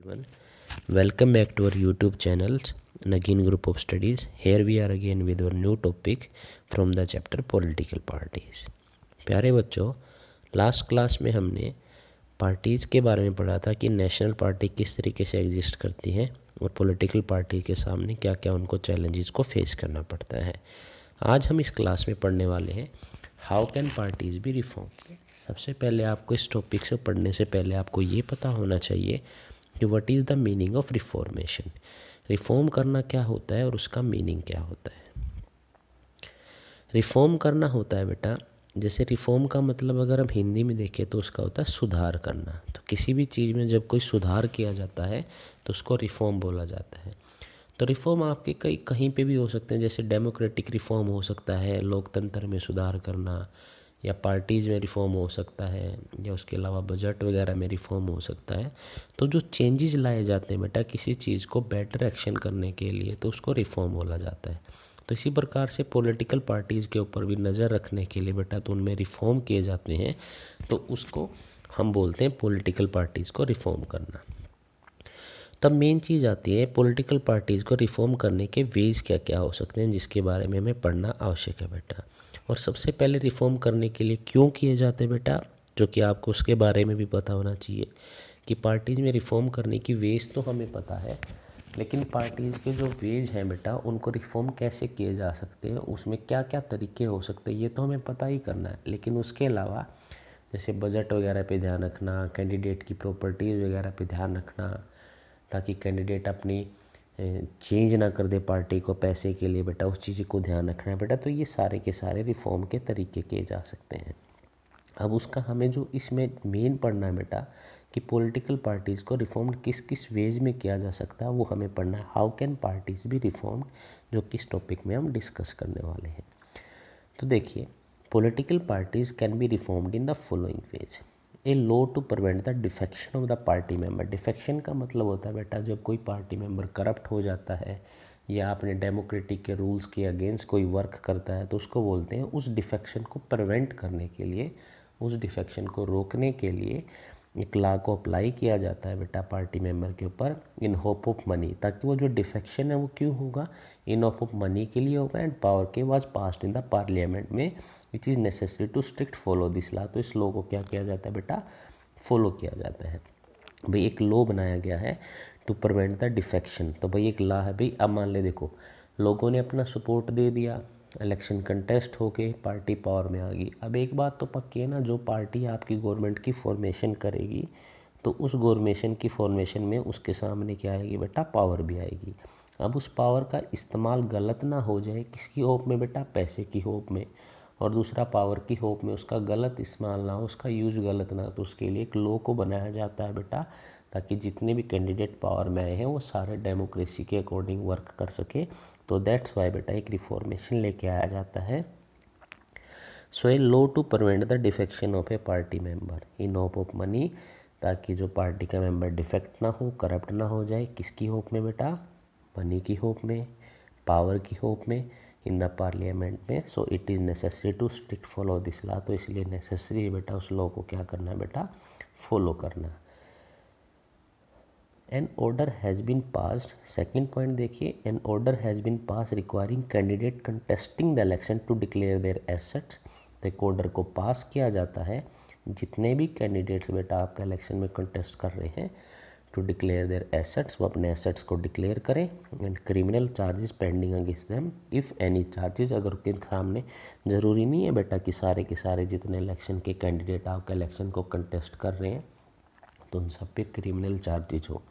everyone. Welcome back to our youtube channels nagin group of studies. Here we are again with our new topic from the chapter, political parties. प्यारे बच्चों last class में हमने parties के बारे में पढ़ा था कि नेशनल पार्टी किस तरीके से एग्जिस्ट करती हैं और पॉलिटिकल पार्टी के सामने क्या क्या उनको चैलेंजेस को फेस करना पड़ता है। आज हम इस क्लास में पढ़ने वाले हैं how can parties be reform सबसे पहले आपको इस टॉपिक से पढ़ने से पहले आपको ये पता होना चाहिए कि what is the meaning of reformation reform करना क्या होता है और उसका मीनिंग क्या होता है? रिफॉर्म करना होता है बेटा, जैसे रिफॉर्म का मतलब अगर हम हिंदी में देखें तो उसका होता है सुधार करना। तो किसी भी चीज़ में जब कोई सुधार किया जाता है तो उसको रिफॉर्म बोला जाता है। तो रिफॉर्म आपके कई, कहीं पे भी हो सकते हैं, जैसे डेमोक्रेटिक रिफॉर्म हो सकता है, लोकतंत्र में सुधार करना या पार्टीज़ में रिफॉर्म हो सकता है, या उसके अलावा बजट वगैरह में रिफॉर्म हो सकता है तो जो चेंजेस लाए जाते हैं बेटा किसी चीज़ को बेटर एक्शन करने के लिए तो उसको रिफॉर्म बोला जाता है। तो इसी प्रकार से पॉलिटिकल पार्टीज़ के ऊपर भी नज़र रखने के लिए बेटा तो उनमें रिफॉर्म किए जाते हैं तो उसको हम बोलते हैं पॉलिटिकल पार्टीज़ को रिफॉर्म करना। तब मेन चीज़ आती है पॉलिटिकल पार्टीज़ को रिफॉर्म करने के वेज क्या क्या हो सकते हैं, जिसके बारे में हमें पढ़ना आवश्यक है बेटा। और सबसे पहले रिफॉर्म करने के लिए क्यों किए जाते हैं बेटा? जो कि आपको उसके बारे में भी पता होना चाहिए कि पार्टीज़ में रिफॉर्म करने की वेज तो हमें पता है, लेकिन पार्टीज़ के जो वेज हैं बेटा, उनको रिफॉर्म कैसे किए जा सकते हैं, उसमें क्या क्या तरीके हो सकते हैं, ये तो हमें पता ही करना है। लेकिन उसके अलावा, जैसे बजट वगैरह पे ध्यान रखना कैंडिडेट की प्रॉपर्टीज़ वगैरह पे ध्यान रखना ताकि कैंडिडेट अपनी चेंज ना कर दे पार्टी को पैसे के लिए। बेटा, उस चीज़ को ध्यान रखना है बेटा। तो ये सारे के सारे रिफॉर्म के तरीके किए जा सकते हैं। अब उसका हमें जो इसमें मेन पढ़ना है बेटा, कि पॉलिटिकल पार्टीज़ को रिफॉर्म किस किस वेज में किया जा सकता है, वो हमें पढ़ना है। How can parties be reform, जो किस टॉपिक में हम डिस्कस करने वाले हैं। तो देखिए, political parties can be reformed in the following ways. A law to prevent the defection of the party member defection का मतलब होता है बेटा, जब कोई पार्टी मेंबर करप्ट हो जाता है या अपने डेमोक्रेटिक के रूल्स के अगेंस्ट कोई वर्क करता है तो उसको बोलते हैं उस डिफेक्शन को प्रिवेंट करने के लिए, उस डिफेक्शन को रोकने के लिए एक लॉ को अप्लाई किया जाता है बेटा पार्टी मेंबर के ऊपर इन होप ऑफ़ मनी ताकि वो जो डिफेक्शन है वो क्यों होगा? इन होप ऑफ़ मनी के लिए होगा एंड पावर के was passed in the parliament में it is necessary to strict follow this law तो इस लॉ को क्या किया जाता है बेटा? फॉलो किया जाता है। भाई एक लॉ बनाया गया है टू प्रिवेंट द डिफेक्शन तो भाई एक लॉ है भाई, अब मान ले देखो, लोगों ने अपना सपोर्ट दे दिया इलेक्शन कंटेस्ट होके पार्टी पावर में आ गई। अब एक बात तो पक्की है ना, जो पार्टी आपकी गवर्नमेंट की फॉर्मेशन करेगी तो उस गवर्मेशन की फॉर्मेशन में उसके सामने क्या आएगी बेटा? पावर भी आएगी। अब उस पावर का इस्तेमाल गलत ना हो जाए किसकी होप में बेटा? पैसे की होप में। और दूसरा पावर की होप में उसका गलत इस्तेमाल ना हो, उसका यूज़ गलत ना तो उसके लिए एक लो को बनाया जाता है बेटा। ताकि जितने भी कैंडिडेट पावर में आए हैं, वो सारे डेमोक्रेसी के अकॉर्डिंग वर्क कर सके। तो दैट्स वाई बेटा एक रिफॉर्मेशन लेके आया जाता है। So a law to prevent the defection of a party member in hope of money ताकि जो पार्टी का मेंबर डिफेक्ट ना हो करप्ट ना हो जाए, किसकी होप में बेटा? मनी की होप में पावर की होप में इन द पार्लियामेंट में। So it is necessary to strict follow this law तो इसलिए नेसेसरी है बेटा उस लॉ को क्या करना है बेटा? फॉलो करना। An order has been passed second point देखिए an order has been pass requiring candidate contesting the election to declare their assets तो एक ऑर्डर को पास किया जाता है। जितने भी कैंडिडेट्स बेटा आपका इलेक्शन में कंटेस्ट कर रहे हैं टू डिक्लेयर देयर एसेट्स वो अपने एसेट्स को डिक्लेयर करें and criminal charges pending against them if any charges अगर उनके सामने ज़रूरी नहीं है बेटा कि सारे के सारे जितने इलेक्शन के कैंडिडेट आपका इलेक्शन को कंटेस्ट कर रहे हैं तो उन सब पे क्रिमिनल चार्जेज हो।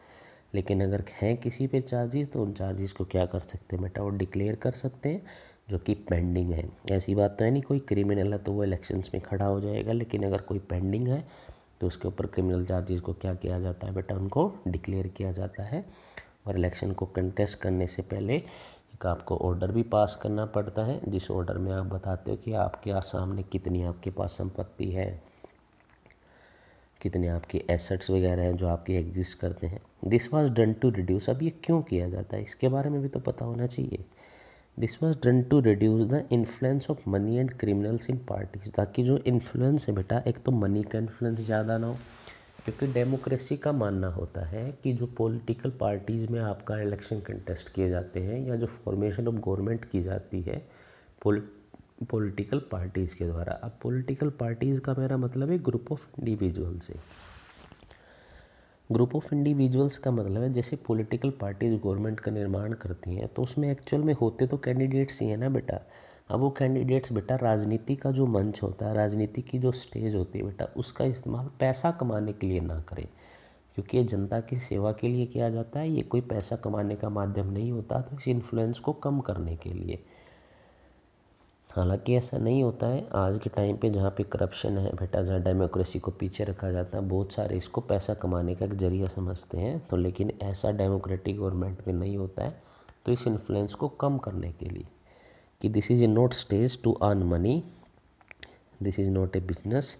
लेकिन अगर हैं किसी पे चार्जेस तो उन चार्जेस को क्या कर सकते हैं? बेटा वो डिक्लेयर कर सकते हैं, जो कि पेंडिंग है। ऐसी बात तो है नहीं, कोई क्रिमिनल है तो वो इलेक्शंस में खड़ा हो जाएगा, लेकिन अगर कोई पेंडिंग है तो उसके ऊपर क्रिमिनल चार्जेस को क्या किया जाता है? बेटा उनको डिक्लेयर किया जाता है। और इलेक्शन को कंटेस्ट करने से पहले एक आपको ऑर्डर भी पास करना पड़ता है, जिस ऑर्डर में आप बताते हो कि आपके सामने कितनी आपके पास संपत्ति है। कितने आपके एसेट्स वगैरह हैं जो आपके एग्जिस्ट करते हैं। This was done to reduce अब ये क्यों किया जाता है? इसके बारे में भी तो पता होना चाहिए। This was done to reduce the influence of money and criminals in parties ताकि जो इन्फ्लुएंस है बेटा, एक तो मनी का इन्फ्लुएंस ज़्यादा ना हो, क्योंकि डेमोक्रेसी का मानना होता है कि जो पॉलिटिकल पार्टीज़ में आपका इलेक्शन कंटेस्ट किए जाते हैं या जो फॉर्मेशन ऑफ़ गवर्नमेंट की जाती है पॉलिटिकल पार्टीज़ के द्वारा। अब पॉलिटिकल पार्टीज़ का मेरा मतलब है ग्रुप ऑफ़ इंडिविजुअल्स है ग्रुप ऑफ़ इंडिविजुअल्स का मतलब है जैसे पॉलिटिकल पार्टीज़ गवर्नमेंट का निर्माण करती हैं तो उसमें एक्चुअल में होते तो कैंडिडेट्स ही हैं ना बेटा? अब वो कैंडिडेट्स बेटा राजनीति का जो मंच होता है, राजनीति की जो स्टेज होती है बेटा, उसका इस्तेमाल पैसा कमाने के लिए ना करें। क्योंकि ये जनता की सेवा के लिए किया जाता है, ये कोई पैसा कमाने का माध्यम नहीं होता तो इस इन्फ्लुएंस को कम करने के लिए। हालाँकि ऐसा नहीं होता है। आज के टाइम पे जहाँ पे करप्शन है बेटा जहाँ डेमोक्रेसी को पीछे रखा जाता है, बहुत सारे इसको पैसा कमाने का एक ज़रिया समझते हैं। तो लेकिन ऐसा डेमोक्रेटिक गवर्नमेंट में नहीं होता है। तो इस इन्फ्लुएंस को कम करने के लिए कि this is a not stage to earn money this is not a business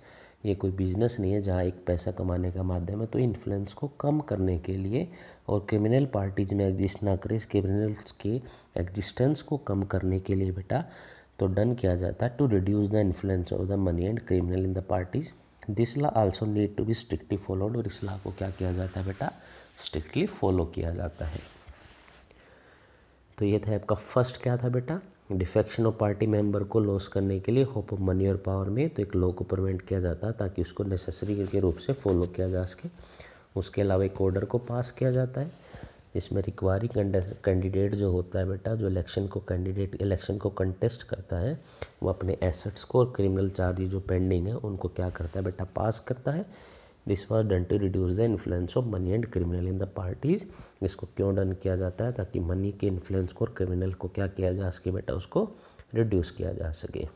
ये कोई बिज़नेस नहीं है जहाँ एक पैसा कमाने का माध्यम है। तो इन्फ्लुएंस को कम करने के लिए और क्रिमिनल पार्टीज़ में एग्जिस्ट ना करें क्रिमिनल्स के एग्जिस्टेंस को कम करने के लिए बेटा तो डन किया जाता है to reduce the influence of the money and criminal in the parties this law also need to be strictly followed और इस लॉ को क्या किया जाता है बेटा? स्ट्रिक्टली फॉलो किया जाता है। तो ये था आपका फ़र्स्ट क्या था बेटा? डिफेक्शन ऑफ़ पार्टी मेंबर को लॉस करने के लिए होप ऑफ़ मनी और पावर में तो एक लॉ को प्रवेंट किया जाता है ताकि उसको नेसेसरी के रूप से फॉलो किया जा सके। उसके अलावा एक ऑर्डर को पास किया जाता है। इसमें रिक्वायरिंग कैंडिडेट जो होता है बेटा, जो इलेक्शन को कैंडिडेट इलेक्शन को कंटेस्ट करता है, वो अपने एसेट्स को और क्रिमिनल चार्जेज जो पेंडिंग है, उनको क्या करता है बेटा पास करता है। This was done to reduce the influence of money and criminal in the parties इसको क्यों डन किया जाता है ताकि मनी के इन्फ्लुएंस को और क्रिमिनल को क्या किया जा सके बेटा, उसको रिड्यूस किया जा सके।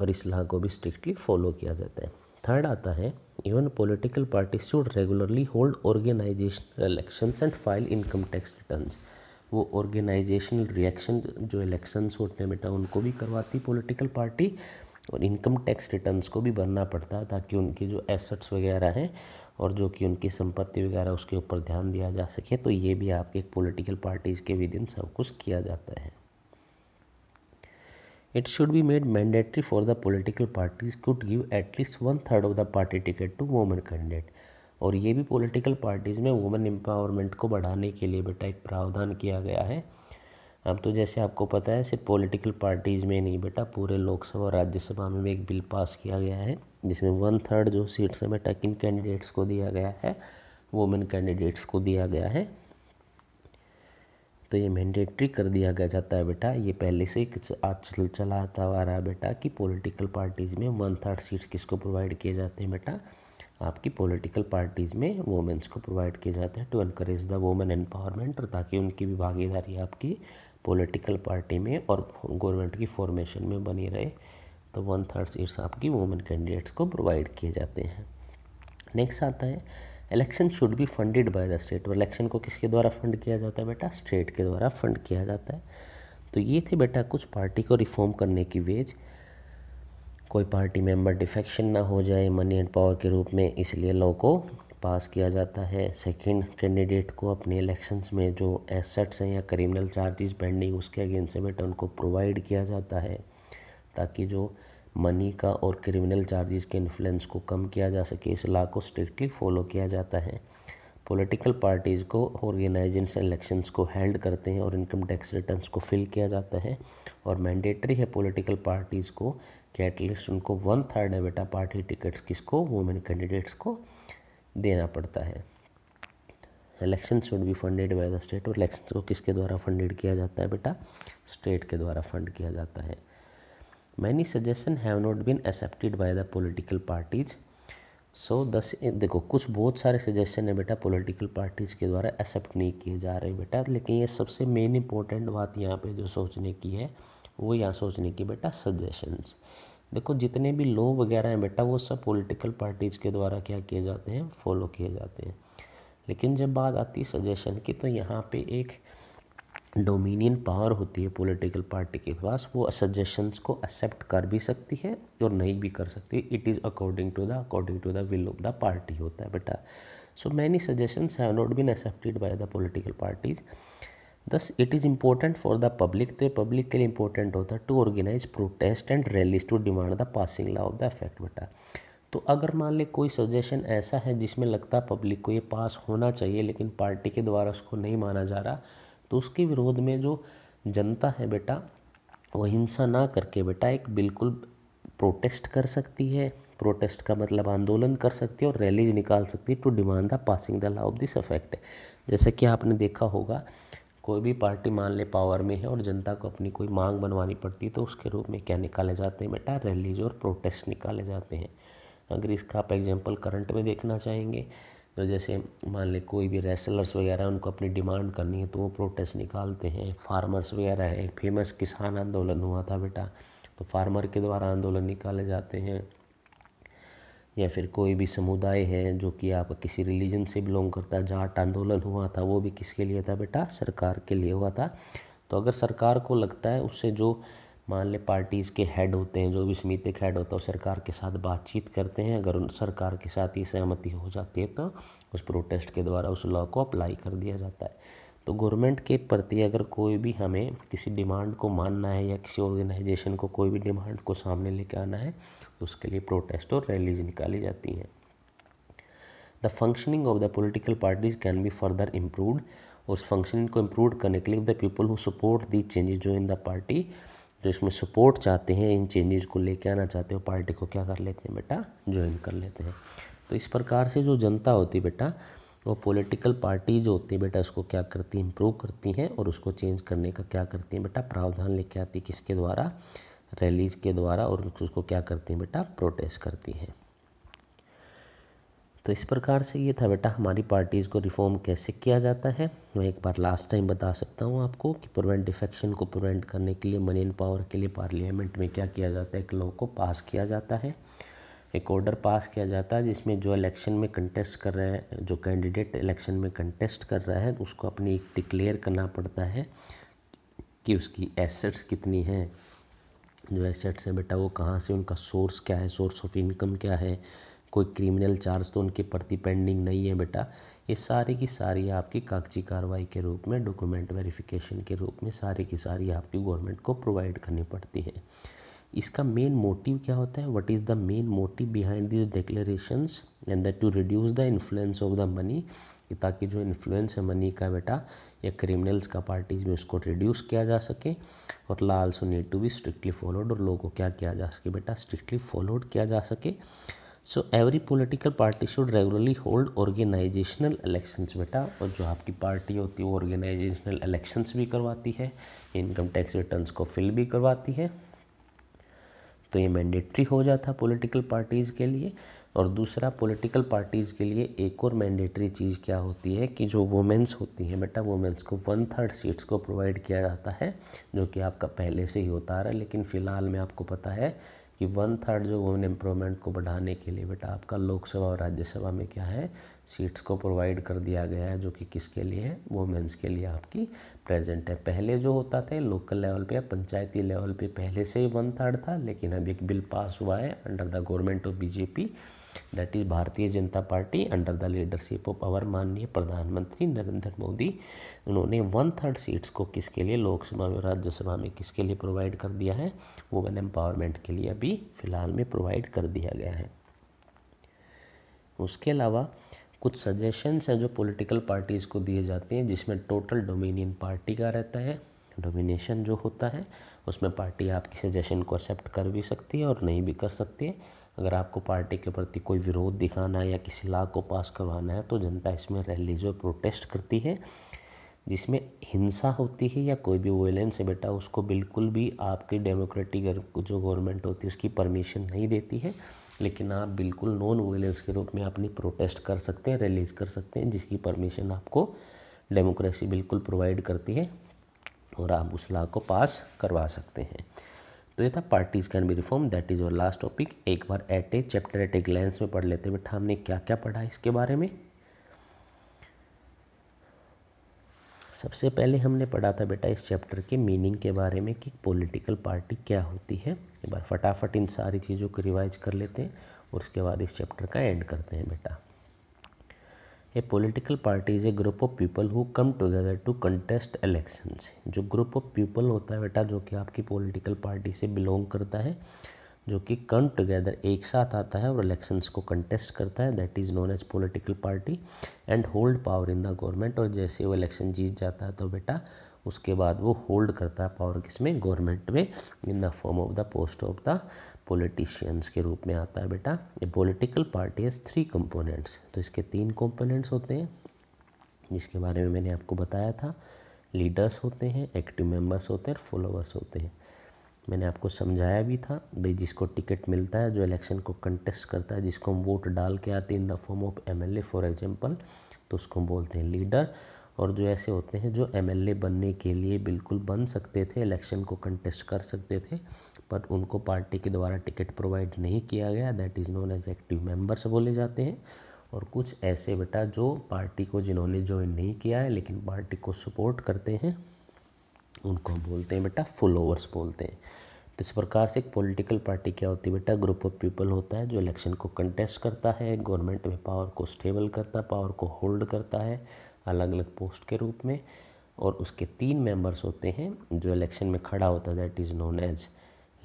और इस लॉ को भी स्ट्रिक्टली फॉलो किया जाता है। थर्ड आता है, even political party should regularly hold organisational elections and file income tax return वो ऑर्गेनाइजेशनल रिएक्शन जो इलेक्शंस होते हैं बेटा, उनको भी करवाती पॉलिटिकल पार्टी और इनकम टैक्स रिटर्न्स को भी भरना पड़ता है ताकि उनके जो एसेट्स वगैरह हैं और जो कि उनकी संपत्ति वगैरह, उसके ऊपर ध्यान दिया जा सके। तो ये भी आपके पॉलिटिकल पार्टीज़ के विदिन सब कुछ किया जाता है। It should be made mandatory for the political parties to give at least one third of the party ticket to women candidate. और ये भी पॉलिटिकल पार्टीज़ में वुमेन एम्पावरमेंट को बढ़ाने के लिए बेटा एक प्रावधान किया गया है। अब तो जैसे आपको पता है, सिर्फ़ पॉलिटिकल पार्टीज़ में नहीं बेटा, पूरे लोकसभा और राज्यसभा में भी एक बिल पास किया गया है, जिसमें वन थर्ड जो सीट्स हैं बेटा, किन कैंडिडेट्स को दिया गया है? वुमेन कैंडिडेट्स को दिया गया है। तो ये मैंडेटरी कर दिया गया जाता है बेटा। ये पहले से आज चल, चला आता आ रहा है बेटा कि पॉलिटिकल पार्टीज़ में वन थर्ड सीट्स किसको प्रोवाइड किए जाते हैं बेटा? आपकी पॉलिटिकल पार्टीज़ में वोमेंस को प्रोवाइड किए जाते हैं to increase the women empowerment और ताकि उनकी भी भागीदारी आपकी पॉलिटिकल पार्टी में और गवर्नमेंट की फॉर्मेशन में बनी रहे। तो वन थर्ड सीट्स आपकी वोमेन कैंडिडेट्स को प्रोवाइड किए जाते हैं। नेक्स्ट आता है election should be funded by the state और इलेक्शन को किसके द्वारा फंड किया जाता है बेटा? स्टेट के द्वारा फंड किया जाता है। तो ये थे बेटा कुछ पार्टी को रिफॉर्म करने की वेज कोई पार्टी मेंबर डिफेक्शन ना हो जाए मनी एंड पावर के रूप में, इसलिए लॉ को पास किया जाता है। सेकंड कैंडिडेट को अपने इलेक्शंस में जो एसेट्स हैं या क्रिमिनल चार्जेस पेंडिंग उसके अगेंस्ट से बेटा उनको प्रोवाइड किया जाता है। ताकि जो मनी का और क्रिमिनल चार्जेस के इन्फ्लुएंस को कम किया जा सके, इस लॉ को स्ट्रिक्टली फॉलो किया जाता है। पॉलिटिकल पार्टीज़ को ऑर्गेनाइजेशन इलेक्शंस को हैंड करते हैं और इनकम टैक्स रिटर्न्स को फिल किया जाता है और मैंडेटरी है पॉलिटिकल पार्टीज़ को कि एटलीस्ट उनको वन थर्ड है बेटा, पार्टी टिकट्स किसको, वुमेन कैंडिडेट्स को देना पड़ता है। Election should be funded by the state और इलेक्शन को किसके द्वारा फंडेड किया जाता है बेटा? स्टेट के द्वारा फंड किया जाता है। Many suggestion have not been accepted by the political parties so thus देखो, कुछ बहुत सारे सजेशन है बेटा पॉलिटिकल पार्टीज़ के द्वारा एक्सेप्ट नहीं किए जा रहे बेटा। लेकिन ये सबसे मेन इंपॉर्टेंट बात यहाँ पे जो सोचने की है, वो यहाँ सोचने की बेटा सजेशंस देखो, जितने भी लॉ वगैरह हैं बेटा, वो सब पॉलिटिकल पार्टीज़ के द्वारा क्या किए जाते हैं? फॉलो किए जाते हैं। लेकिन जब बात आती है सजेशन की तो यहाँ पे एक डोमिनियन पावर होती है पॉलिटिकल पार्टी के पास, वो सजेशंस को एक्सेप्ट कर भी सकती है और नहीं भी कर सकती। है it is according to the according to the will of the party होता है बेटा। So many suggestions have not been accepted by the political parties thus it is important for the public तो पब्लिक के लिए important होता है to organise protest and rallies to demand the passing law of the effect बेटा। तो अगर मान ले कोई सजेशन ऐसा है जिसमें लगता है पब्लिक को ये पास होना चाहिए, लेकिन पार्टी के द्वारा उसको नहीं माना जा रहा तो उसके विरोध में जो जनता है बेटा, वो हिंसा ना करके बेटा एक बिल्कुल प्रोटेस्ट कर सकती है। प्रोटेस्ट का मतलब आंदोलन कर सकती है और रैलीज निकाल सकती है to demand the passing the law of this affect जैसे कि आपने देखा होगा, कोई भी पार्टी मान ले पावर में है और जनता को अपनी कोई मांग बनवानी पड़ती है तो उसके रूप में क्या निकाले जाते हैं बेटा? रैलीज और प्रोटेस्ट निकाले जाते हैं। अगर इसका आप एग्ज़ाम्पल करंट में देखना चाहेंगे तो जैसे मान लें कोई भी रेसलर्स वगैरह उनको अपनी डिमांड करनी है तो वो प्रोटेस्ट निकालते हैं। फार्मर्स वगैरह है फ़ेमस किसान आंदोलन हुआ था बेटा। तो फार्मर के द्वारा आंदोलन निकाले जाते हैं। या फिर कोई भी समुदाय है जो कि आप किसी रिलीजन से बिलोंग करता है जाट आंदोलन हुआ था, वो भी किसके लिए था बेटा? सरकार के लिए हुआ था। तो अगर सरकार को लगता है उससे जो मान ले पार्टीज़ के हेड होते हैं, जो भी समिति के हेड होता है, वो सरकार के साथ बातचीत करते हैं। अगर उन सरकार के साथ ही सहमति हो जाती है तो उस प्रोटेस्ट के द्वारा उस लॉ को अप्लाई कर दिया जाता है। तो गवर्नमेंट के प्रति अगर कोई भी हमें किसी डिमांड को मानना है या किसी ऑर्गेनाइजेशन को कोई भी डिमांड को सामने लेके आना है तो उसके लिए प्रोटेस्ट और रैलीज निकाली जाती हैं। The functioning of the political parties can be further improved और उस फंक्शनिंग को इम्प्रूव करने के लिए the people who support the changes जो इन द पार्टी जो इसमें सपोर्ट चाहते हैं, इन चेंजेस को लेके आना चाहते हो पार्टी को क्या कर लेते हैं बेटा? ज्वाइन कर लेते हैं। तो इस प्रकार से जो जनता होती है बेटा, वो पॉलिटिकल पार्टी जो होती है बेटा, उसको क्या करती है? इम्प्रूव करती हैं और उसको चेंज करने का क्या करती हैं बेटा? प्रावधान लेके आती है किसके द्वारा? रैलीज के द्वारा और उसको क्या करती हैं बेटा? प्रोटेस्ट करती हैं। तो इस प्रकार से ये था बेटा, हमारी पार्टीज़ को रिफॉर्म कैसे किया जाता है? मैं एक बार लास्ट टाइम बता सकता हूँ आपको कि प्रिवेंट डिफेक्शन को प्रिवेंट करने के लिए मनी इन पावर के लिए पार्लियामेंट में क्या किया जाता है? एक लॉ को पास किया जाता है। एक ऑर्डर पास किया जाता है जिसमें जो इलेक्शन में कंटेस्ट कर रहे हैं, जो कैंडिडेट इलेक्शन में कंटेस्ट कर रहा है, उसको अपनी एक डिक्लेयर करना पड़ता है कि उसकी एसेट्स कितनी हैं। जो एसेट्स हैं बेटा, वो कहाँ से, उनका सोर्स क्या है? सोर्स ऑफ़ इनकम क्या है? कोई क्रिमिनल चार्ज तो उनके प्रति पेंडिंग नहीं है बेटा। ये सारी की सारी आपकी कागज़ी कार्रवाई के रूप में, डॉक्यूमेंट वेरिफिकेशन के रूप में सारी की सारी आपकी गवर्नमेंट को प्रोवाइड करनी पड़ती है। इसका मेन मोटिव क्या होता है? What is the main motive behind this declarations and that to reduce the influence of the money ताकि जो इन्फ्लुएंस है मनी का बेटा, या क्रिमिनल्स का पार्टीज़ में उसको रिड्यूस किया जा सके। और law also need to be strictly followed और लोगों को क्या किया जा सके बेटा? स्ट्रिक्टली फॉलोड किया जा सके। So every political party should regularly hold organisational elections बेटा। और जो आपकी पार्टी होती है, वो ऑर्गेनाइजेशनल इलेक्शंस भी करवाती है। इनकम टैक्स रिटर्न्स को फिल भी करवाती है। तो ये मैंडेटरी हो जाता पॉलिटिकल पार्टीज़ के लिए। और दूसरा पॉलिटिकल पार्टीज़ के लिए एक और मैंडेटरी चीज़ क्या होती है कि जो वुमेंस होती हैं बेटा वुमेंस को वन थर्ड सीट्स को प्रोवाइड किया जाता है, जो कि आपका पहले से ही होता आ रहा है। लेकिन फ़िलहाल में आपको पता है कि वन थर्ड जो वुमेन एम्प्लॉयमेंट को बढ़ाने के लिए बेटा आपका लोकसभा और राज्यसभा में क्या है? सीट्स को प्रोवाइड कर दिया गया है, जो कि किसके लिए है? वुमेंस के लिए आपकी प्रेजेंट है। पहले जो होता था लोकल लेवल पे या पंचायती लेवल पे पहले से ही वन थर्ड था, लेकिन अब एक बिल पास हुआ है under the government of BJP that is Bharatiya Janata Party under the leadership of our माननीय प्रधानमंत्री नरेंद्र मोदी। उन्होंने वन थर्ड सीट्स को किसके लिए, लोकसभा में राज्यसभा में किसके लिए प्रोवाइड कर दिया है वुमेन एम्पावरमेंट के लिए अभी फ़िलहाल में प्रोवाइड कर दिया गया है। उसके अलावा कुछ सजेशंस हैं जो पॉलिटिकल पार्टीज़ को दिए जाते हैं, जिसमें टोटल डोमिनियन पार्टी का रहता है। डोमिनेशन जो होता है, उसमें पार्टी आपकी सजेशन को एक्सेप्ट कर भी सकती है और नहीं भी कर सकती है। अगर आपको पार्टी के प्रति कोई विरोध दिखाना है या किसी लॉ को पास करवाना है तो जनता इसमें रैली जो प्रोटेस्ट करती है, जिसमें हिंसा होती है या कोई भी वायलेंस है बेटा, उसको बिल्कुल भी आपकी डेमोक्रेटिक जो गवर्नमेंट होती है, उसकी परमिशन नहीं देती है। लेकिन आप बिल्कुल नॉन वायलेंस के रूप में अपनी प्रोटेस्ट कर सकते हैं रिलीज़ कर सकते हैं, जिसकी परमिशन आपको डेमोक्रेसी बिल्कुल प्रोवाइड करती है और आप उस लॉ को पास करवा सकते हैं। तो ये था parties can be reform. That is और लास्ट टॉपिक एक बार at a chapter at a glance में पढ़ लेते बेटा, हमने क्या क्या पढ़ा इसके बारे में? सबसे पहले हमने पढ़ा था बेटा इस चैप्टर के मीनिंग के बारे में कि पॉलिटिकल पार्टी क्या होती है। एक बार फटाफट इन सारी चीज़ों को रिवाइज कर लेते हैं और उसके बाद इस चैप्टर का एंड करते हैं बेटा। A political party is a group of people who come together to contest elections. जो ग्रुप ऑफ़ पीपल होता है बेटा, जो कि आपकी पॉलिटिकल पार्टी से बिलोंग करता है, जो कि कम टुगेदर एक साथ आता है और इलेक्शंस को कंटेस्ट करता है that is known as political party and hold power in the government और जैसे वो इलेक्शन जीत जाता है तो बेटा उसके बाद वो होल्ड करता है पावर किसमें? गवर्नमेंट में in the form of the post of the politicians के रूप में आता है बेटा। ये political party has three components तो इसके तीन कंपोनेंट्स होते हैं, जिसके बारे में मैंने आपको बताया था। लीडर्स होते हैं एक्टिव मेंबर्स होते हैं, और फॉलोअर्स होते हैं। मैंने आपको समझाया भी था, भाई जिसको टिकट मिलता है, जो इलेक्शन को कंटेस्ट करता है, जिसको हम वोट डाल के आते हैं in the form of MLA for example तो उसको हम बोलते हैं लीडर और जो ऐसे होते हैं, जो एमएलए बनने के लिए बिल्कुल बन सकते थे इलेक्शन को कंटेस्ट कर सकते थे, पर उनको पार्टी के द्वारा टिकट प्रोवाइड नहीं किया गया। That is known as active members बोले जाते हैं। और कुछ ऐसे बेटा जो पार्टी को जिन्होंने ज्वाइन नहीं किया है, लेकिन पार्टी को सपोर्ट करते हैं, उनको बोलते हैं बेटा फॉलोअर्स बोलते हैं। तो इस प्रकार से एक पॉलिटिकल पार्टी क्या होती है बेटा? ग्रुप ऑफ़ पीपल होता है जो इलेक्शन को कंटेस्ट करता है गवर्नमेंट में पावर को स्टेबल करता है पावर को होल्ड करता है। अलग अलग पोस्ट के रूप में और उसके तीन मेंबर्स होते हैं जो इलेक्शन में खड़ा होता है that is known as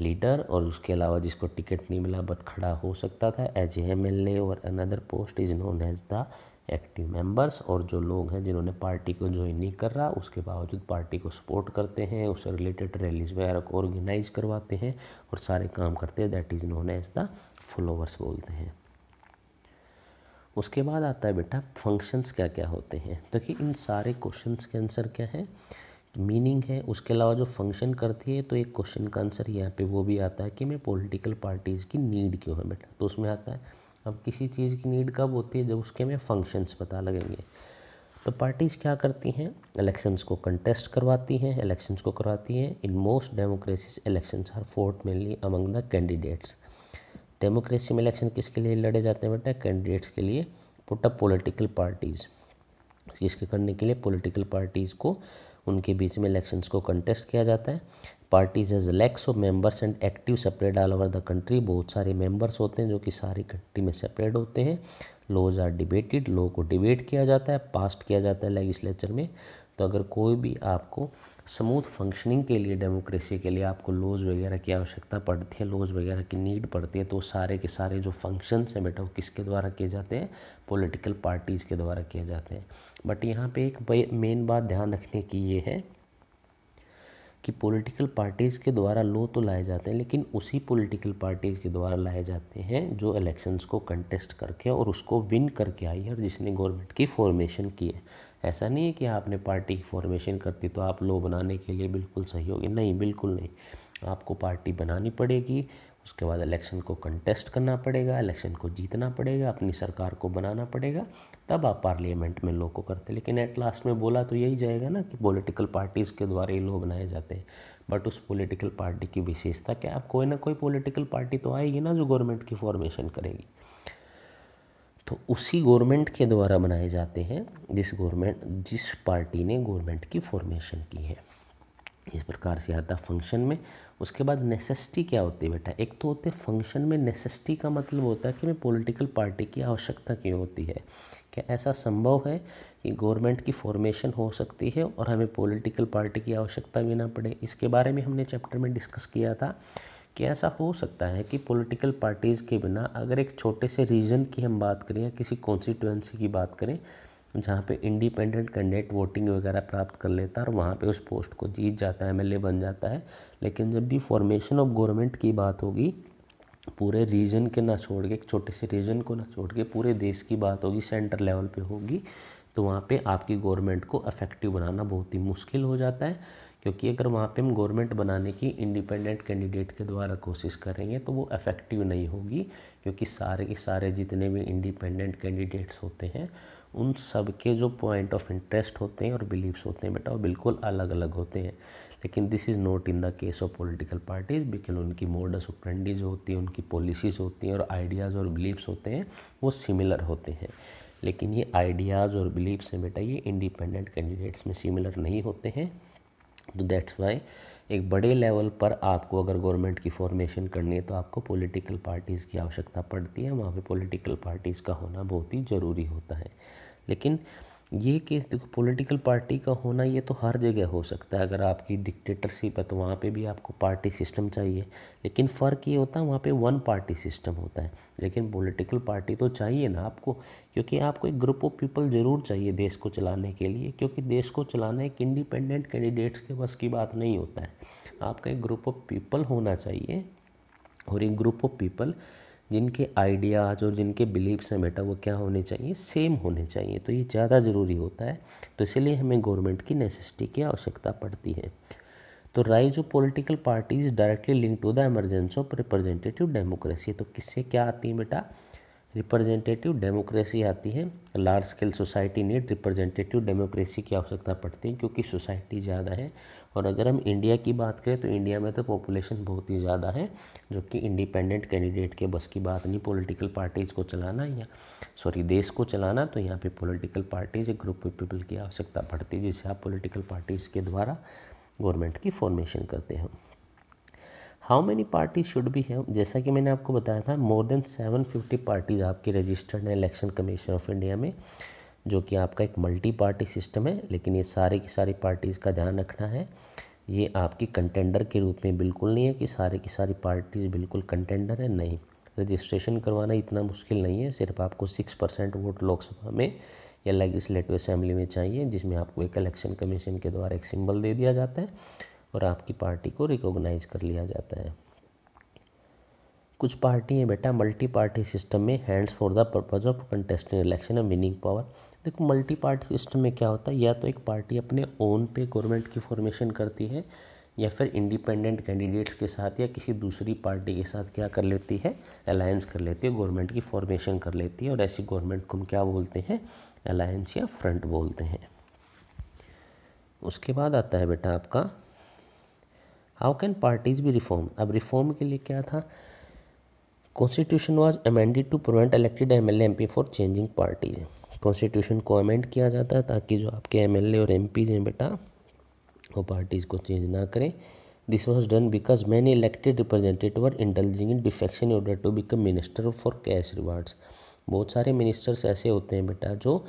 leader और उसके अलावा जिसको टिकट नहीं मिला बट खड़ा हो सकता था एज एम एल ए और another post is known as the active members और जो लोग हैं जिन्होंने पार्टी को ज्वाइन नहीं कर रहा, उसके बावजूद पार्टी को सपोर्ट करते हैं उससे रिलेटेड रैलीज वगैरह को ऑर्गेनाइज करवाते हैं और सारे काम करते हैं। That is known as the followers बोलते हैं। उसके बाद आता है बेटा फ़ंक्शंस क्या क्या होते हैं? तो कि इन सारे क्वेश्चंस के आंसर क्या है? मीनिंग है, उसके अलावा जो फ़ंक्शन करती है तो एक क्वेश्चन का आंसर यहाँ पे वो भी आता है कि मैं पॉलिटिकल पार्टीज़ की नीड क्यों है बेटा? तो उसमें आता है, अब किसी चीज़ की नीड कब होती है? जब उसके हमें फ़ंक्शंस पता लगेंगे। तो पार्टीज़ क्या करती हैं? इलेक्शंस को कंटेस्ट करवाती हैं इलेक्शंस को करवाती हैं। In most democracies elections are fought mainly among the candidates democracy में इलेक्शन किसके लिए लड़े जाते हैं बेटा? कैंडिडेट्स के लिए, पुट अप पॉलिटिकल पार्टीज़। इसके करने के लिए पॉलिटिकल पार्टीज़ को, उनके बीच में इलेक्शंस को कंटेस्ट किया जाता है। Parties as lakhs of members and active separate all over the country. बहुत सारे मेंबर्स होते हैं जो कि सारी कंट्री में सेपरेट होते हैं। लॉज आर डिबेटेड, लॉ को डिबेट किया जाता है, पास्ट किया जाता है लेजिस्लेचर में। तो अगर कोई भी आपको स्मूथ फंक्शनिंग के लिए डेमोक्रेसी के लिए आपको लॉज वगैरह की आवश्यकता पड़ती है लॉज वगैरह की नीड पड़ती है तो सारे के सारे जो फ़ंक्शंस हैं बेटा, वो किसके द्वारा किए जाते हैं? पॉलिटिकल पार्टीज़ के द्वारा किए जाते हैं। बट यहाँ पे एक मेन बात ध्यान रखने की ये है कि पॉलिटिकल पार्टीज़ के द्वारा लो तो लाए जाते हैं, लेकिन उसी पॉलिटिकल पार्टीज़ के द्वारा लाए जाते हैं जो इलेक्शंस को कंटेस्ट करके और उसको विन करके आई है और जिसने गवर्नमेंट की फॉर्मेशन की है। ऐसा नहीं है कि आपने पार्टी की फॉर्मेशन करती तो आप लो बनाने के लिए बिल्कुल सही होगी। नहीं, बिल्कुल नहीं। आपको पार्टी बनानी पड़ेगी, उसके बाद इलेक्शन को कंटेस्ट करना पड़ेगा इलेक्शन को जीतना पड़ेगा, अपनी सरकार को बनाना पड़ेगा, तब आप पार्लियामेंट में लो को करते। लेकिन एट लास्ट में बोला तो यही जाएगा ना कि पॉलिटिकल पार्टीज़ के द्वारा ही लो बनाए जाते हैं। बट उस पॉलिटिकल पार्टी की विशेषता क्या? आप कोई ना कोई पॉलिटिकल पार्टी तो आएगी ना जो गवर्नमेंट की फॉर्मेशन करेगी। तो उसी गवर्नमेंट के द्वारा बनाए जाते हैं, जिस गवर्नमेंट जिस पार्टी ने गवर्नमेंट की फॉर्मेशन की है। इस प्रकार से आता फ़ंक्शन में। उसके बाद नेसेसिटी क्या होती है बेटा? एक तो होते फ़ंक्शन में नेसेसिटी का मतलब होता है कि हमें पॉलिटिकल पार्टी की आवश्यकता क्यों होती है? क्या ऐसा संभव है कि गवर्नमेंट की फॉर्मेशन हो सकती है और हमें पॉलिटिकल पार्टी की आवश्यकता भी ना पड़े? इसके बारे में हमने चैप्टर में डिस्कस किया था। कि ऐसा हो सकता है कि पॉलिटिकल पार्टीज़ के बिना अगर एक छोटे से रीजन की हम बात करें या किसी कॉन्स्टिट्यूंसी की बात करें, जहाँ पे इंडिपेंडेंट कैंडिडेट वोटिंग वगैरह प्राप्त कर लेता है और वहाँ पे उस पोस्ट को जीत जाता है एमएलए बन जाता है, लेकिन जब भी फॉर्मेशन ऑफ़ गवर्नमेंट की बात होगी, पूरे रीजन के ना छोड़ के, एक छोटे से रीजन को ना छोड़ के पूरे देश की बात होगी सेंटर लेवल पे होगी तो वहाँ पे आपकी गवर्नमेंट को अफेक्टिव बनाना बहुत ही मुश्किल हो जाता है। क्योंकि अगर वहाँ पे हम गवर्नमेंट बनाने की इंडिपेंडेंट कैंडिडेट के द्वारा कोशिश करेंगे तो वो इफ़ेक्टिव नहीं होगी, क्योंकि सारे के सारे जितने भी इंडिपेंडेंट कैंडिडेट्स होते हैं, उन सब के जो पॉइंट ऑफ़ इंटरेस्ट होते हैं और बिलीव्स होते हैं बेटा, वो बिल्कुल अलग अलग होते हैं। लेकिन this is not in the case of political parties because उनकी मोडस ऑपरेंडी जो होती है, उनकी पॉलिसीज़ होती हैं और आइडियाज़ और बिलीव्स होते हैं, वो सिमिलर होते हैं। लेकिन ये आइडियाज़ और बिलीव्स हैं बेटा, ये इंडिपेंडेंट कैंडिडेट्स में सिमिलर नहीं होते हैं। तो दैट्स वाई एक बड़े लेवल पर आपको अगर गवर्नमेंट की फॉर्मेशन करनी है तो आपको पॉलिटिकल पार्टीज़ की आवश्यकता पड़ती है। वहाँ पे पॉलिटिकल पार्टीज़ का होना बहुत ही ज़रूरी होता है। लेकिन ये केस देखो पॉलिटिकल पार्टी का होना ये तो हर जगह हो सकता है। अगर आपकी डिक्टेटरशिप है तो वहाँ पे भी आपको पार्टी सिस्टम चाहिए। लेकिन फ़र्क ये होता है, वहाँ पे वन पार्टी सिस्टम होता है। लेकिन पॉलिटिकल पार्टी तो चाहिए ना आपको, क्योंकि आपको एक ग्रुप ऑफ़ पीपल ज़रूर चाहिए देश को चलाने के लिए, क्योंकि देश को चलाना एक इंडिपेंडेंट कैंडिडेट्स के बस की बात नहीं होता है। आपका एक ग्रुप ऑफ़ पीपल होना चाहिए, और एक ग्रुप ऑफ़ पीपल जिनके आइडियाज़ और जिनके बिलीव्स हैं बेटा, वो क्या होने चाहिए? सेम होने चाहिए। तो ये ज़्यादा ज़रूरी होता है। तो इसलिए हमें गवर्नमेंट की नेसेसिटी की आवश्यकता पड़ती है। तो rise of political parties directly link to the emergence of representative democracy तो किससे क्या आती है बेटा? रिप्रेजेंटेटिव डेमोक्रेसी आती है। Large scale society need representative democracy की आवश्यकता पड़ती है क्योंकि सोसाइटी ज़्यादा है। और अगर हम इंडिया की बात करें तो इंडिया में तो पॉपुलेशन बहुत ही ज़्यादा है, जो कि इंडिपेंडेंट कैंडिडेट के बस की बात नहीं, पॉलिटिकल पार्टीज़ को चलाना या, सॉरी, देश को चलाना तो यहाँ पे political parties group of people की आवश्यकता पड़ती है जिससे आप पॉलिटिकल पार्टीज़ के द्वारा गवर्नमेंट की फॉर्मेशन करते हैं। How many parties should be है जैसा कि मैंने आपको बताया था more than seven fifty parties आपकी रजिस्टर्ड हैं इलेक्शन कमीशन ऑफ़ इंडिया में, जो कि आपका एक मल्टी पार्टी सिस्टम है, लेकिन ये सारे की सारी पार्टीज़ का ध्यान रखना है। ये आपकी कंटेंडर के रूप में बिल्कुल नहीं है कि सारे की सारी पार्टीज़ बिल्कुल कंटेंडर है, नहीं। रजिस्ट्रेशन करवाना इतना मुश्किल नहीं है, सिर्फ़ आपको सिक्स परसेंट वोट लोकसभा में या लेजिस्लेटिव असेंबली में चाहिए, जिसमें आपको एक इलेक्शन कमीशन के द्वारा एक सिंबल दे दिया जाता है। और आपकी पार्टी को रिकॉग्नाइज कर लिया जाता है। कुछ पार्टी हैं बेटा मल्टी पार्टी सिस्टम में hands for the purpose of contesting election and winning power देखो मल्टी पार्टी सिस्टम में क्या होता है, या तो एक पार्टी अपने ओन पे गवर्नमेंट की फॉर्मेशन करती है, या फिर इंडिपेंडेंट कैंडिडेट्स के साथ, या किसी दूसरी पार्टी के साथ क्या कर लेती है अलायंस कर लेती है गवर्नमेंट की फॉर्मेशन कर लेती है, और ऐसी गवर्नमेंट को हम क्या बोलते हैं अलायंस या फ्रंट बोलते हैं। उसके बाद आता है बेटा आपका हाउ कैन पार्टीज़ भी रिफॉर्म अब रिफॉर्म के लिए क्या था? Constitution was amended to prevent elected M L M P for changing parties constitution को अमेंड किया जाता है ताकि जो आपके एम एल ए और एम पीज हैं बेटा, वो पार्टीज़ को चेंज ना करें। This was done because many elected representative are indulging in defection order to become minister for cash rewards बहुत सारे मिनिस्टर्स ऐसे होते हैं बेटा जो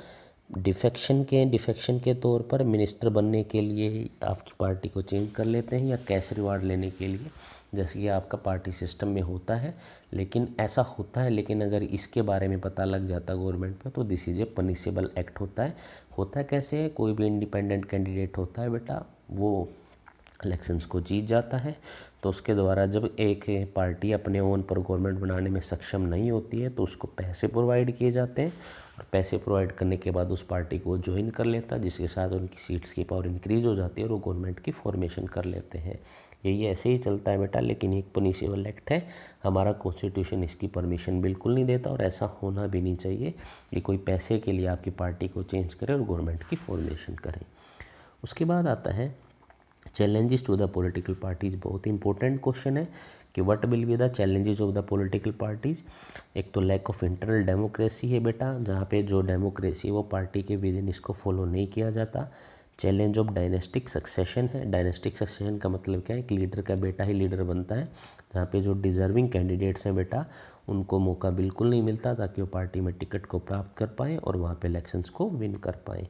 डिफेक्शन के डिफेक्शन के तौर पर मिनिस्टर बनने के लिए आपकी पार्टी को चेंज कर लेते हैं या कैश रिवार्ड लेने के लिए, जैसे कि आपका पार्टी सिस्टम में होता है। लेकिन ऐसा होता है, लेकिन अगर इसके बारे में पता लग जाता गवर्नमेंट पे तो this is a punishable act होता है। होता है कैसे? कोई भी इंडिपेंडेंट कैंडिडेट होता है बेटा, वो इलेक्शंस को जीत जाता है। तो उसके द्वारा जब एक पार्टी अपने ओन पर गवर्नमेंट बनाने में सक्षम नहीं होती है तो उसको पैसे प्रोवाइड किए जाते हैं और पैसे प्रोवाइड करने के बाद उस पार्टी को ज्वाइन कर लेता है, जिसके साथ उनकी सीट्स की पावर इंक्रीज हो जाती है और वो गवर्नमेंट की फॉर्मेशन कर लेते हैं। यही ऐसे ही चलता है बेटा, लेकिन एक पनिशेबल एक्ट है। हमारा कॉन्स्टिट्यूशन इसकी परमिशन बिल्कुल नहीं देता और ऐसा होना भी नहीं चाहिए कि कोई पैसे के लिए आपकी पार्टी को चेंज करे और गवर्नमेंट की फॉर्मेशन करें। उसके बाद आता है challenges to the political parties बहुत ही इंपॉर्टेंट क्वेश्चन है कि what will be the challenges of the political parties एक तो लैक ऑफ़ इंटरनल डेमोक्रेसी है बेटा, जहाँ पे जो डेमोक्रेसी वो पार्टी के विद इन इसको फॉलो नहीं किया जाता। चैलेंज ऑफ़ डायनेस्टिक सक्सेशन है। डायनेस्टिक सक्सेशन का मतलब क्या है? एक लीडर का बेटा ही लीडर बनता है, जहाँ पे जो डिज़र्विंग कैंडिडेट्स हैं बेटा, उनको मौका बिल्कुल नहीं मिलता ताकि वो पार्टी में टिकट को प्राप्त कर पाएँ और वहाँ पे इलेक्शंस को विन कर पाएँ।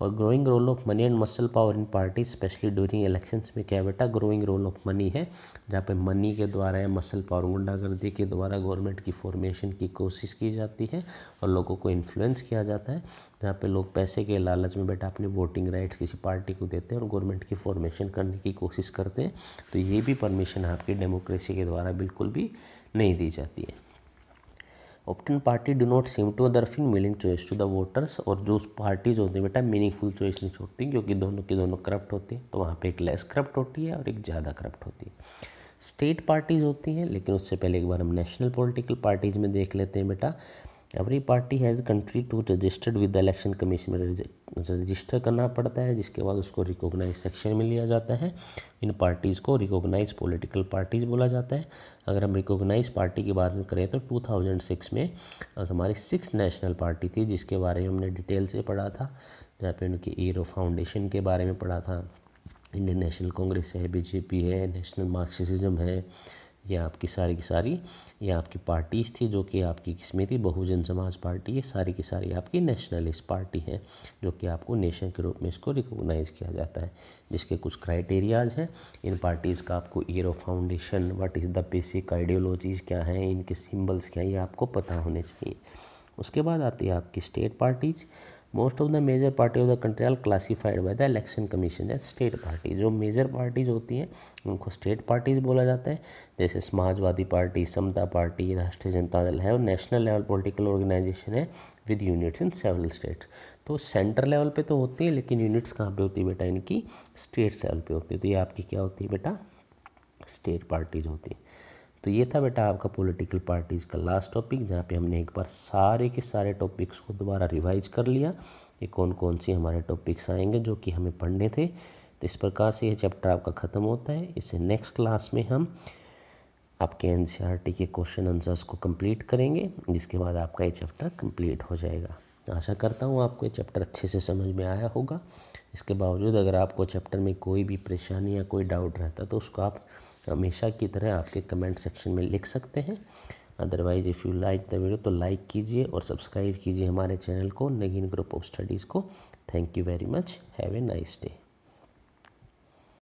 और growing role of money and muscle power in party specially during elections में क्या बेटा? ग्रोइंग रोल ऑफ़ मनी है, जहाँ पे मनी के द्वारा या मसल पावर गुंडागर्दी के द्वारा गवर्नमेंट की फॉर्मेशन की कोशिश की जाती है और लोगों को इन्फ्लुएंस किया जाता है, जहाँ पे लोग पैसे के लालच में बेटा अपने वोटिंग राइट्स किसी पार्टी को देते हैं और गवर्नमेंट की फॉर्मेशन करने की कोशिश करते हैं। तो ये भी परमिशन आपकी डेमोक्रेसी के द्वारा बिल्कुल भी नहीं दी जाती है। Often party do not seem to other दरफिन meaning choice to the voters और जो पार्टीज़ होती हैं बेटा मीनिंगफुल चॉइस नहीं छोड़ती, क्योंकि दोनों के दोनों करप्ट होते हैं तो वहाँ पे एक लेस करप्ट होती है और एक ज़्यादा करप्ट होती है। स्टेट पार्टीज़ होती हैं, लेकिन उससे पहले एक बार हम नेशनल पॉलिटिकल पार्टीज़ में देख लेते हैं बेटा। Every party has country to registered with the election commission में रजिस्टर करना पड़ता है, जिसके बाद उसको रिकॉग्नाइज सेक्शन में लिया जाता है। इन पार्टीज़ को रिकॉग्नाइज पॉलिटिकल पार्टीज़ बोला जाता है। अगर हम रिकॉग्नाइज पार्टी की बात करें तो 2006 में हमारी सिक्स नेशनल पार्टी थी, जिसके बारे में हमने डिटेल से पढ़ा था, जहाँ पे उनकी ईरो फाउंडेशन के बारे में पढ़ा था। इंडियन नेशनल कांग्रेस है बीजेपी है नेशनल मार्क्सिज्म है ये आपकी सारी की सारी, ये आपकी पार्टीज़ थी जो कि आपकी किस्में थी, बहुजन समाज पार्टी, ये सारी की सारी आपकी नेशनलिस्ट पार्टी है, जो कि आपको नेशन के रूप में इसको रिकोगनाइज़ किया जाता है। जिसके कुछ क्राइटेरियाज हैं, इन पार्टीज़ का आपको year of foundation what is the basic ideologies क्या हैं, इनके सिम्बल्स क्या हैं, ये आपको पता होने चाहिए। उसके बाद आती है आपकी state parties most of the major party of the country are classified by the election commission as state party जो मेजर पार्टीज़ होती हैं, उनको स्टेट पार्टीज़ बोला जाता है। जैसे समाजवादी पार्टी समता पार्टी राष्ट्रीय जनता दल है और नेशनल लेवल पॉलिटिकल ऑर्गेनाइजेशन है with units in several states तो सेंटर लेवल पे तो होती है, लेकिन यूनिट्स कहाँ पे होती है बेटा? इनकी स्टेट लेवल पे होती है। तो ये आपकी क्या होती है बेटा? स्टेट पार्टीज़ होती है। तो ये था बेटा आपका पॉलिटिकल पार्टीज़ का लास्ट टॉपिक जहाँ पे हमने एक बार सारे के सारे टॉपिक्स को दोबारा रिवाइज कर लिया ये कौन कौन सी हमारे टॉपिक्स आएँगे जो कि हमें पढ़ने थे। तो इस प्रकार से ये चैप्टर आपका ख़त्म होता है। इसे नेक्स्ट क्लास में हम आपके एन e के क्वेश्चन आंसर्स को कंप्लीट करेंगे, जिसके बाद आपका ये चैप्टर कंप्लीट हो जाएगा। आशा करता हूँ आपको ये चैप्टर अच्छे से समझ में आया होगा। इसके बावजूद अगर आपको चैप्टर में कोई भी परेशानी या कोई डाउट रहता तो उसको आप हमेशा की तरह आपके कमेंट सेक्शन में लिख सकते हैं। Otherwise if you like the video तो लाइक कीजिए और सब्सक्राइब कीजिए हमारे चैनल को नगीन ग्रुप ऑफ़ स्टडीज़ को। Thank you very much have a nice day